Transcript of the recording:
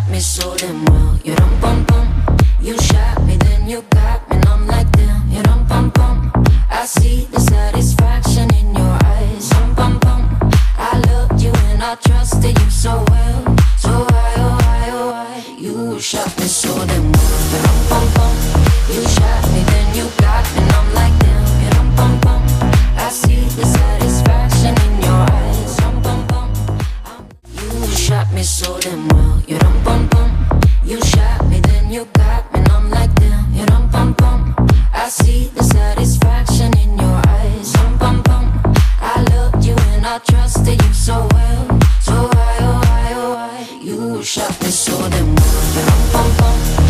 shot me so damn well. You dum bum bum. You shot me, then you got me, and I'm like damn. You dum bum bum. I see the satisfaction in your eyes. Dum bum bum. I loved you and I trusted you so well. So why, oh why, oh why? You shot me so damn well. You dum bum bum. You shot me, then you got me, and I'm like damn. You dum bum bum. I see the satisfaction in your eyes. Dum bum bum. You shot me so damn well. You dum you got me, I'm like damn. You dum bum. I see the satisfaction in your eyes. I you and I trusted you so well. So why, oh why, oh why? You shot me bum bum.